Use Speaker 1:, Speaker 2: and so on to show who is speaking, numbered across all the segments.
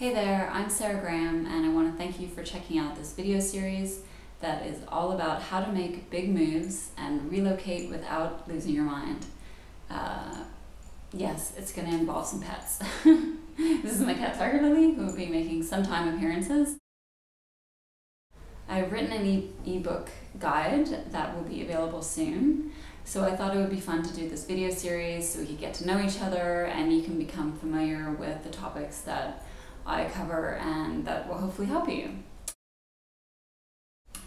Speaker 1: Hey there, I'm Sara Graham and I want to thank you for checking out this video series that is all about how to make big moves and relocate without losing your mind. Uh, yes, it's going to involve some pets. this is my cat Tiger Lily who will be making some time appearances. I've written an ebook guide that will be available soon. So I thought it would be fun to do this video series so we could get to know each other and you can become familiar with the topics that I cover and that will hopefully help you.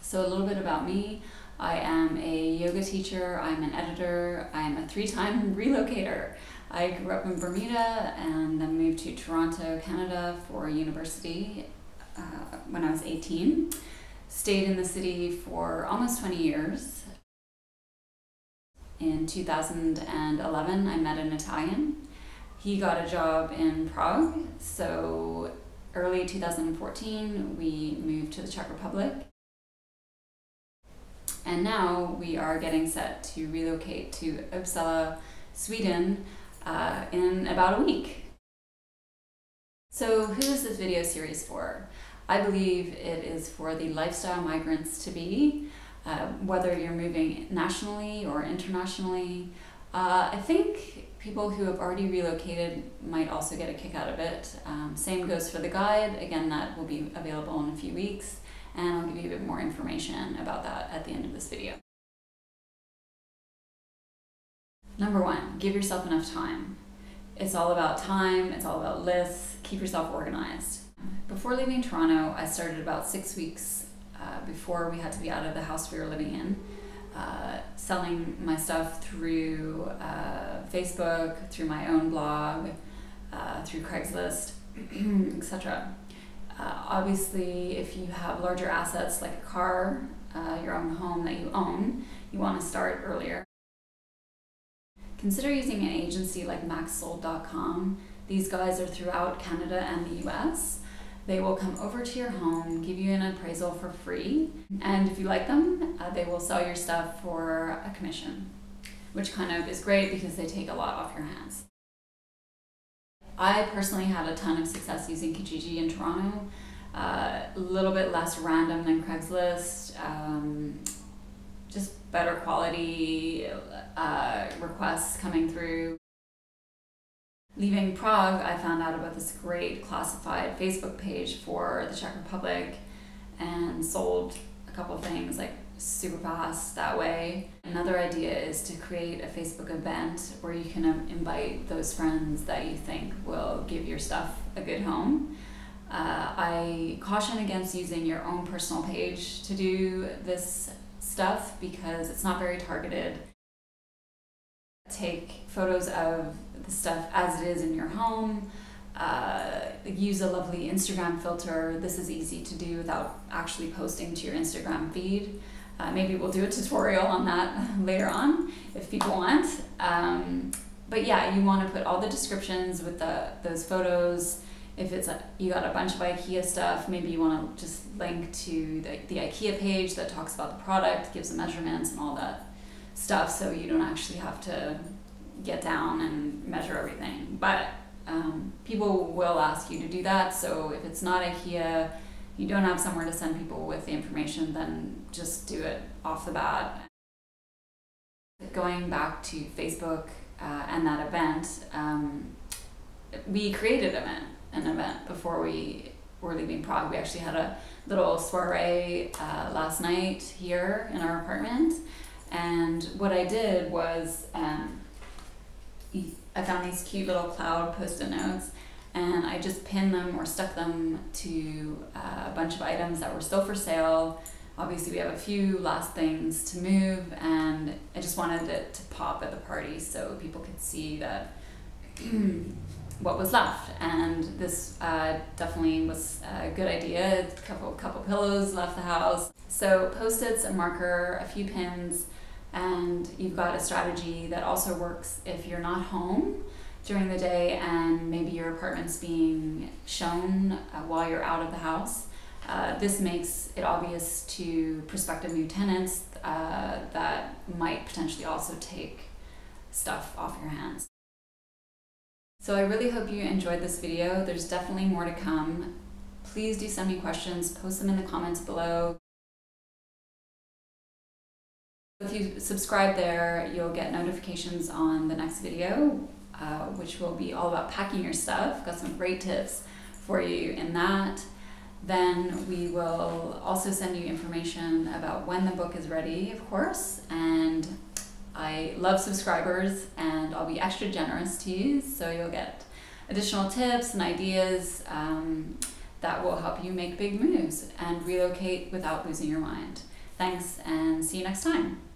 Speaker 1: So a little bit about me. I am a yoga teacher, I'm an editor, I'm a three-time relocator. I grew up in Bermuda and then moved to Toronto, Canada for university uh, when I was 18. Stayed in the city for almost 20 years. In 2011, I met an Italian he got a job in Prague. So early 2014, we moved to the Czech Republic. And now we are getting set to relocate to Uppsala, Sweden uh, in about a week. So who is this video series for? I believe it is for the lifestyle migrants to be, uh, whether you're moving nationally or internationally. Uh, I think people who have already relocated might also get a kick out of it. Um, same goes for the guide. Again, that will be available in a few weeks, and I'll give you a bit more information about that at the end of this video. Number one, give yourself enough time. It's all about time, it's all about lists, keep yourself organized. Before leaving Toronto, I started about six weeks uh, before we had to be out of the house we were living in uh, selling my stuff through uh, Facebook, through my own blog, uh, through Craigslist, etc. Uh, obviously, if you have larger assets like a car, uh, your own home that you own, you want to start earlier. Consider using an agency like maxsold.com. These guys are throughout Canada and the US. They will come over to your home, give you an appraisal for free, and if you like them, uh, they will sell your stuff for a commission, which kind of is great because they take a lot off your hands. I personally had a ton of success using Kijiji in Toronto. Uh, a little bit less random than Craigslist, um, just better quality uh, requests coming through. Leaving Prague, I found out about this great classified Facebook page for the Czech Republic and sold couple things like super fast that way. Another idea is to create a Facebook event where you can um, invite those friends that you think will give your stuff a good home. Uh, I caution against using your own personal page to do this stuff because it's not very targeted. Take photos of the stuff as it is in your home. Uh, use a lovely Instagram filter. This is easy to do without actually posting to your Instagram feed. Uh, maybe we'll do a tutorial on that later on if people want. Um, but yeah, you want to put all the descriptions with the those photos. If it's a, you got a bunch of IKEA stuff, maybe you want to just link to the, the IKEA page that talks about the product, gives the measurements and all that stuff, so you don't actually have to get down and measure everything. But um, people will ask you to do that. So if it's not IKEA, you don't have somewhere to send people with the information, then just do it off the bat. Going back to Facebook uh, and that event, um, we created event, an event before we were leaving Prague. We actually had a little soiree uh, last night here in our apartment. And what I did was um, I found these cute little cloud post-it notes and I just pinned them or stuck them to uh, a bunch of items that were still for sale. Obviously we have a few last things to move and I just wanted it to pop at the party so people could see that what was left and this uh, definitely was a good idea. A couple, couple pillows left the house. So post-its, a marker, a few pins, and you've got a strategy that also works if you're not home during the day and maybe your apartment's being shown uh, while you're out of the house. Uh, this makes it obvious to prospective new tenants uh, that might potentially also take stuff off your hands. So I really hope you enjoyed this video. There's definitely more to come. Please do send me questions, post them in the comments below. If you subscribe there, you'll get notifications on the next video, uh, which will be all about packing your stuff. Got some great tips for you in that. Then we will also send you information about when the book is ready, of course, and I love subscribers and I'll be extra generous to you, so you'll get additional tips and ideas um, that will help you make big moves and relocate without losing your mind. Thanks and see you next time.